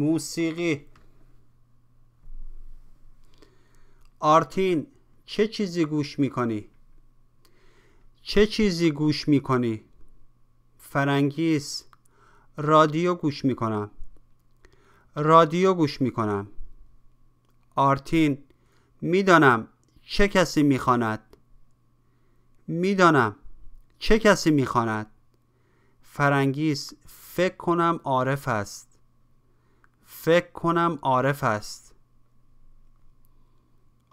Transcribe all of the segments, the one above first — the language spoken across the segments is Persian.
موسیقی. آرتین چه چیزی گوش می‌کنی؟ چه چیزی گوش می‌کنی؟ فرنگیس. رادیو گوش می‌کنم. رادیو گوش می‌کنم. آرتین می‌دانم چه کسی می‌خواند. می‌دانم چه کسی می‌خواند. فرنگیس فکر کنم عارف است. فکر کنم عارف است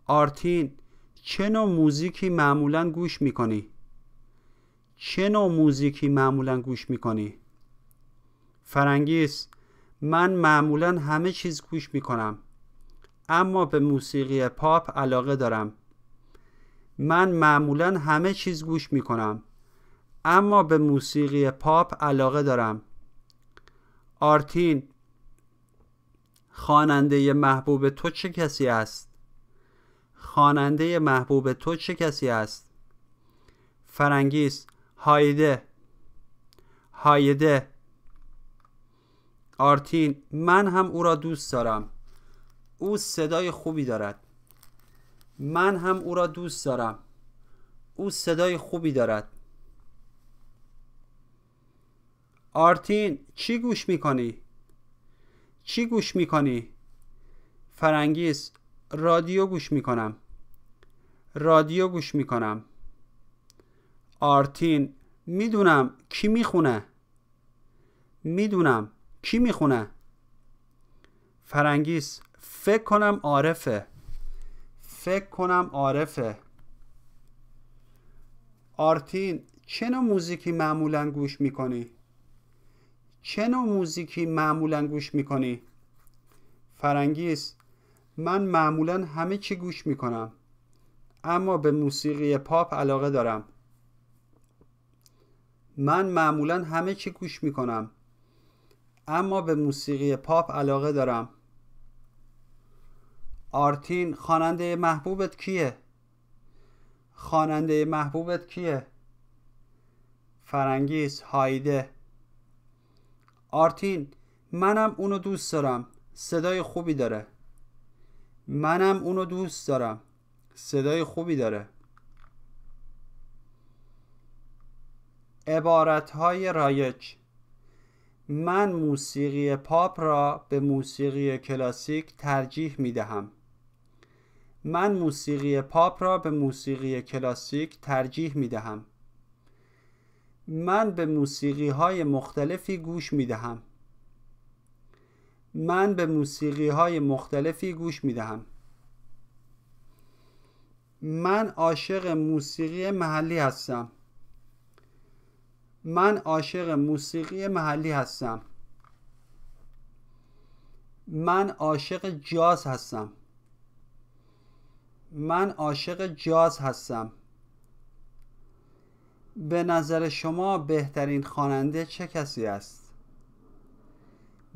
آرتین چه نوع موزیکی معمولا گوش می‌کنی؟ چه نوع موزیکی معمولا گوش می‌کنی؟ فرنگیس من معمولا همه چیز گوش می‌کنم اما به موسیقی پاپ علاقه دارم من معمولا همه چیز گوش می‌کنم اما به موسیقی پاپ علاقه دارم آرتین خواننده محبوب تو چه کسی است؟ خواننده محبوب تو چه کسی است؟ فرنگیس هایده. هایده. آرتین من هم او را دوست دارم. او صدای خوبی دارد. من هم او را دوست دارم. او صدای خوبی دارد. آرتین چی گوش می‌کنی؟ چی گوش می‌کنی؟ فرنگیس رادیو گوش می‌کنم. رادیو گوش می‌کنم. آرتین می‌دونم کی می‌خونه. می‌دونم کی می‌خونه. فرنگیس فکر کنم عارفه. فکر کنم عارفه. آرتین چه نوع موزیکی معمولا گوش می‌کنی؟ چه نوع موزیکی معمولا گوش می‌کنی؟ فرنگیس من معمولا همه چی گوش می‌کنم اما به موسیقی پاپ علاقه دارم من معمولا همه چی گوش می‌کنم اما به موسیقی پاپ علاقه دارم آرتین خواننده محبوبت کیه؟ خواننده محبوبت کیه؟ فرنگیس هایده آرتین منم اونو دوست دارم. صدای خوبی داره. منم اونو دوست دارم. صدای خوبی داره. عبارت های رایج. من موسیقی پاپ را به موسیقی کلاسیک ترجیح می دهم من موسیقی پاپ را به موسیقی کلاسیک ترجیح می دهم من به موسیقی های مختلفی گوش می دهم من به موسیقی های مختلفی گوش می دهم من عاشق موسیقی محلی هستم. من عاشق موسیقی محلی هستم. من عاشق جاز هستم. من عاشق جاز هستم. به نظر شما بهترین خواننده چه کسی است؟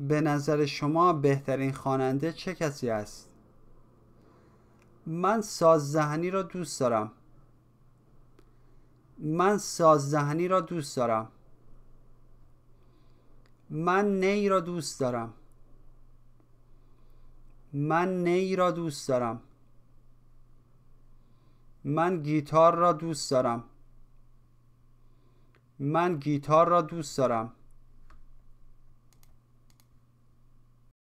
به نظر شما بهترین خواننده چه کسی است؟ من سازدهنی را دوست دارم. من سازدهنی را دوست دارم. من نی را دوست دارم. من نی را دوست دارم. من گیتار را دوست دارم. من گیتار را دوست دارم.